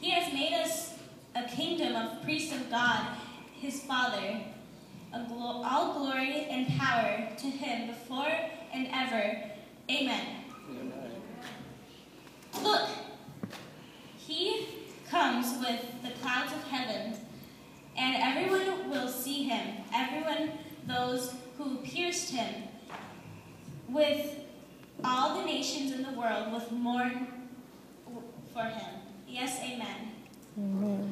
He has made us a kingdom of priests of God, his Father. Glo- all glory and power to him before and ever. Amen. Look, he comes with the clouds of heaven, and everyone will see him, everyone, those who pierced him, with all the nations in the world with mourn for him. Yes, amen. Amen.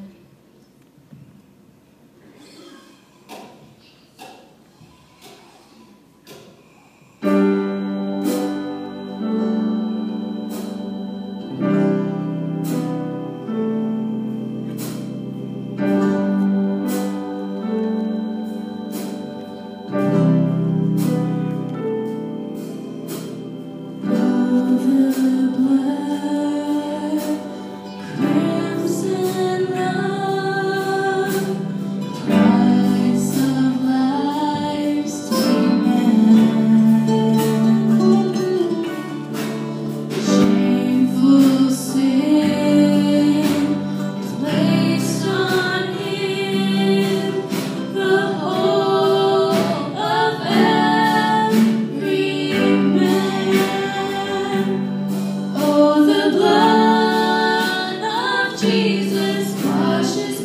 Jesus, precious